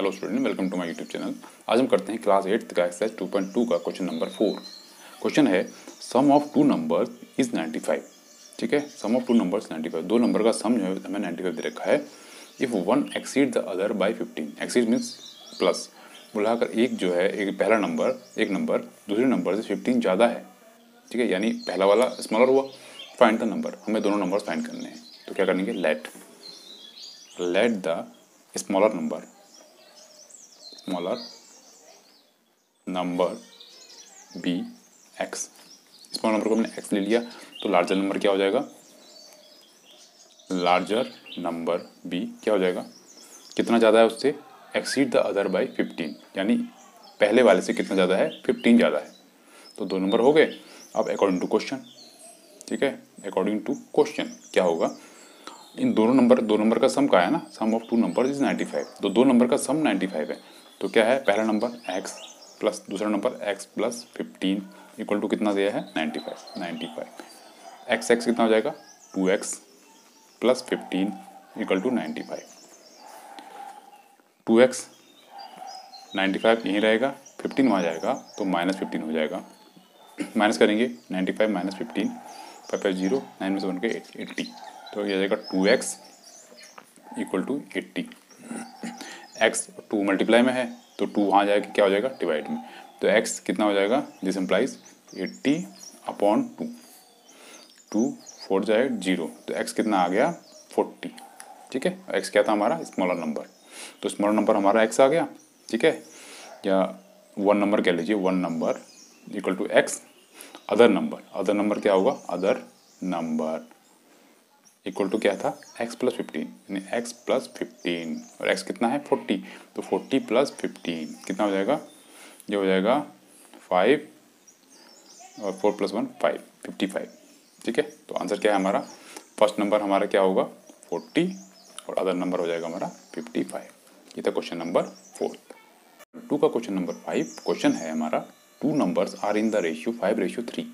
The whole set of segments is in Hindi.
Hello student welcome to my YouTube channel आज हम करते हैं क्लास एट्थ का एक्सरसाइज 2.2 का क्वेश्चन नंबर फोर क्वेश्चन है sum of two numbers is 95 ठीक है? सम ऑफ़ टू नंबर्स 95 दो नंबर का सम जो है, हमें 95 दे रखा है। If one exceed the other by 15 exceed means plus बुलाकर एक जो है, एक पहला नंबर एक नंबर दूसरे नंबर से फिफ्टीन ज़्यादा है। ठीक है? यानी पहला वाला स्मॉलर हुआ। फाइंड द नंबर हमें दोनों नंबर फाइंड करने हैं। तो क्या करेंगे? Let let the smaller number smaller number be x small number को हमने एक्स ले लिया तो लार्जर नंबर क्या हो जाएगा? लार्जर नंबर बी क्या हो जाएगा? कितना ज़्यादा है उससे? Exceed the other by fifteen यानी पहले वाले से कितना ज़्यादा है? फिफ्टीन ज़्यादा है। तो दो नंबर हो गए। अब अकॉर्डिंग टू क्वेश्चन ठीक है? अकॉर्डिंग टू क्वेश्चन क्या होगा? इन दोनों नंबर दो नंबर का सम का है ना? Sum of two number is ninety five तो दो नंबर का सम नाइन्टी फाइव है। तो क्या है? पहला नंबर एक्स प्लस दूसरा number x plus fifteen equal to कितना दिया है? Ninety five ninety five x x कितना हो जाएगा? Two x plus fifteen equal to ninety five two x ninety five यहीं रहेगा फिफ्टीन वहाँ जाएगा तो माइनस फिफ्टीन हो जाएगा. माइनस करेंगे ninety five minus fifteen five five zero nine में से वन के एट्टी तो ये आ जाएगा two x equal to eighty x two multiply में है तो टू वहाँ जाएगा क्या हो जाएगा? डिवाइड में। तो एक्स कितना हो जाएगा? This implies eighty upon two two four जाएगा ज़ीरो तो एक्स कितना आ गया? फोर्टी ठीक है? एक्स क्या था हमारा? स्मॉलर नंबर तो स्मॉलर नंबर हमारा एक्स आ गया। ठीक है? या वन नंबर कह लीजिए one number equal to x other number other number क्या होगा? अदर नंबर इक्वल टू क्या था? X प्लस फिफ्टीन यानी x प्लस फिफ्टीन और x कितना है? फोर्टी. तो फोर्टी प्लस फिफ्टीन कितना हो जाएगा? ये हो जाएगा फाइव और four plus one five fifty five ठीक है? तो आंसर क्या है हमारा? फ़र्स्ट नंबर हमारा क्या होगा? फोर्टी. और अदर नंबर हो जाएगा हमारा फिफ्टी फाइव ये था क्वेश्चन नंबर फोर्थ टू का क्वेश्चन नंबर फाइव क्वेश्चन है हमारा two numbers are in the ratio five ratio three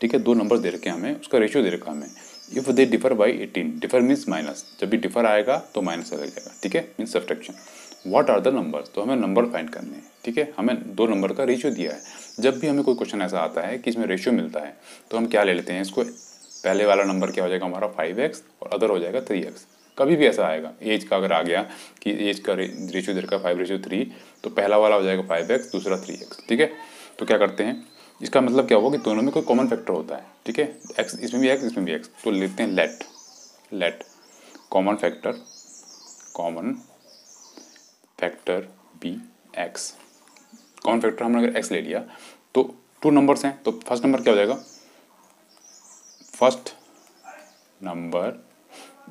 ठीक है? दो नंबर दे रखे हमें, उसका रेशियो दे रखा हमें. If they differ by eighteen differ means minus जब भी डिफर आएगा तो माइनस लग जाएगा। ठीक है? Means subtraction what are the numbers तो हमें नंबर फाइंड करने हैं। ठीक है? हमें दो नंबर का रेशियो दिया है। जब भी हमें कोई क्वेश्चन ऐसा आता है कि इसमें रेशियो मिलता है तो हम क्या ले लेते हैं इसको? पहले वाला नंबर क्या हो जाएगा? हमारा फाइव एक्स और अदर हो जाएगा थ्री एक्स कभी भी ऐसा आएगा। एज का अगर आ गया कि एज का रेशियो दे रखा फाइव रेशियो थ्री तो पहला वाला हो जाएगा फाइव एक्स दूसरा थ्री एक्स ठीक है? तो क्या करते हैं? इसका मतलब क्या होगा कि दोनों में कोई कॉमन फैक्टर होता है, ठीक है? एक्स इसमें भी एक्स इसमें भी एक्स तो लेते हैं let let common factor common factor be x common factor हमने अगर एक्स ले लिया तो टू नंबर्स हैं तो फ़र्स्ट नंबर क्या हो जाएगा? फ़र्स्ट नंबर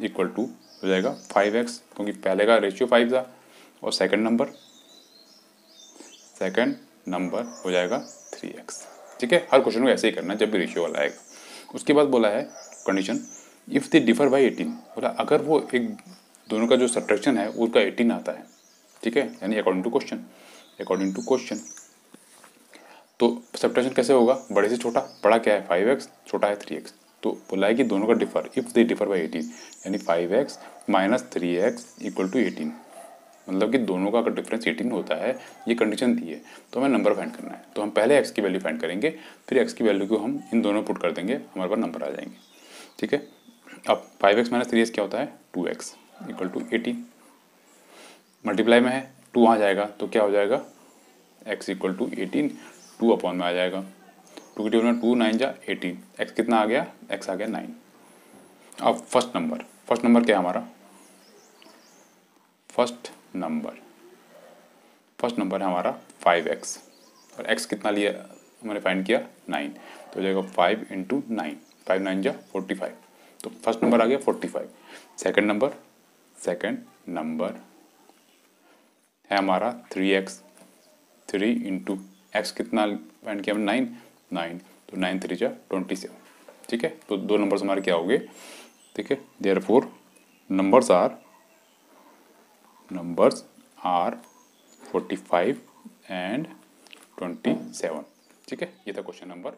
इक्वल टू हो जाएगा फाइव एक्स क्योंकि पहले का रेशियो फाइव था, और सेकंड नंबर सेकंड नंबर हो जाएगा थ्री एक्स ठीक है? हर क्वेश्चन को ऐसे ही करना जब भी रेशियो वाला आएगा। उसके बाद बोला है condition if they differ by eighteen बोला, अगर वो एक, दोनों का जो सब्ट्रैक्शन है उसका एटीन आता है, ठीक है? यानी according to question according to question तो सब्ट्रैक्शन कैसे होगा? बड़े से छोटा, बड़ा क्या है? फाइव एक्स छोटा है थ्री एक्स तो बोला है कि दोनों का differ if they differ by eighteen यानी five x minus three x equal to eighteen मतलब कि दोनों का अगर डिफरेंस एटीन होता है, ये कंडीशन दी है तो हमें नंबर फाइंड करना है। तो हम पहले एक्स की वैल्यू फाइंड करेंगे, फिर एक्स की वैल्यू को हम इन दोनों पुट कर देंगे, हमारे पास नंबर आ जाएँगे। ठीक है? अब five x minus three x क्या होता है? Two x equal to eighteen multiply में है टू वहाँ जाएगा तो क्या हो जाएगा? X equal to eighteen two upon में आ जाएगा। टू की टेबल में टू नाइन जा एटीन एक्स कितना आ गया? एक्स आ गया नाइन अब फ़र्स्ट नंबर फ़र्स्ट नंबर क्या है हमारा? First number. फ़र्स्ट नंबर है हमारा फाइव एक्स। और एक्स कितना लिया हमने फाइंड किया? नाइन। तो हो जाएगा five into nine. Five nine जा फोर्टी फाइव। तो फ़र्स्ट नंबर आ गया forty five. Second number second number है हमारा three x. Three into x कितना फाइंड किया हमने? नाइन। नाइन। तो नाइन थ्री जा ट्वेंटी सेवन। ठीक है? तो दो नंबर्स हमारे क्या हो गए? ठीक है? There four numbers are numbers are 45 and 27 ठीक है? ये था क्वेश्चन नंबर